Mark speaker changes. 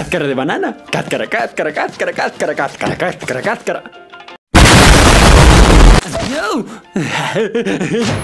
Speaker 1: Cáscara de banana. Cáscara, cáscara, cáscara, cáscara, cáscara, cáscara, cáscara. No.